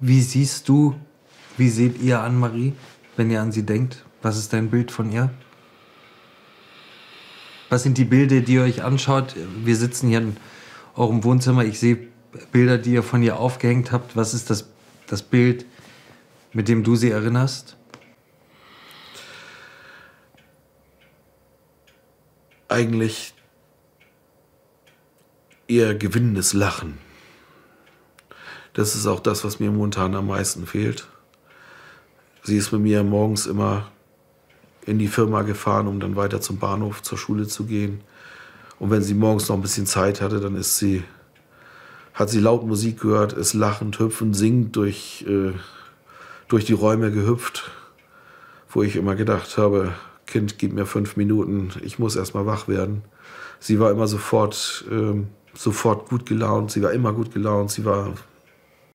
Wie siehst du, wie seht ihr an Marie, wenn ihr an sie denkt? Was ist dein Bild von ihr? Was sind die Bilder, die ihr euch anschaut? Wir sitzen hier in eurem Wohnzimmer. Ich sehe Bilder, die ihr von ihr aufgehängt habt. Was ist das, das Bild, mit dem du sie erinnerst? Eigentlich ihr gewinnendes Lachen. Das ist auch das, was mir momentan am meisten fehlt. Sie ist mit mir morgens immer in die Firma gefahren, um dann weiter zum Bahnhof, zur Schule zu gehen. Und wenn sie morgens noch ein bisschen Zeit hatte, dann ist sie, hat sie laut Musik gehört, ist lachend, hüpfend, singend durch, äh, durch die Räume gehüpft, wo ich immer gedacht habe, Kind, gib mir fünf Minuten, ich muss erst mal wach werden. Sie war immer sofort, äh, sofort gut gelaunt, sie war immer gut gelaunt, sie war